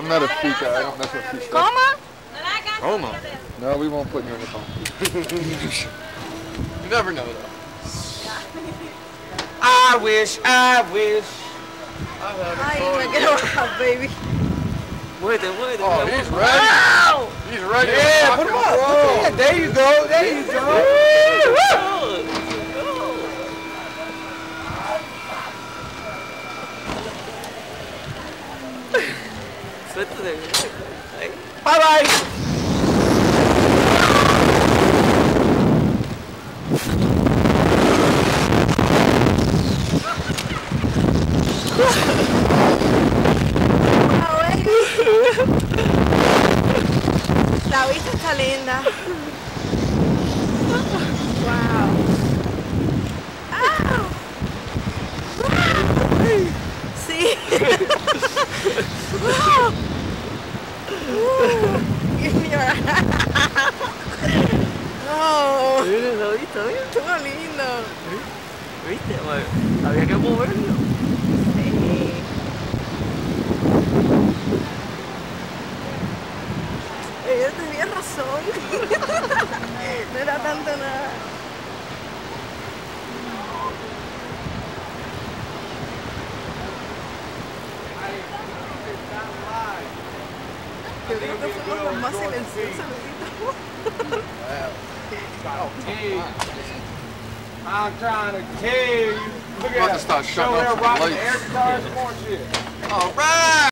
I'm not a freak. I don't mess with freak stuff. ¿Cómo? Homo. No, we won't put you in the phone. You never know though. I wish, I wish. I had a Ay, toy. me quiero bajar, baby. Muévete, muévete. Oh, muévete. he's ready. Ow! He's ready. Yeah, put him and up. roll. Yeah, there you go. There you go. Bye bye! Tá, Tawid ka tá, tá linda. No. Mira, ¿lo viste? ¿Lo viste? Estuvo lindo. ¿Viste? Bueno, había que moverlo. Sí. Ella tenía razón. no era tanto nada. Yo creo que los más silenciosos. I'm trying to tell you. Look About at to start that. shutting Show some rocking air guitars, more shit. All right.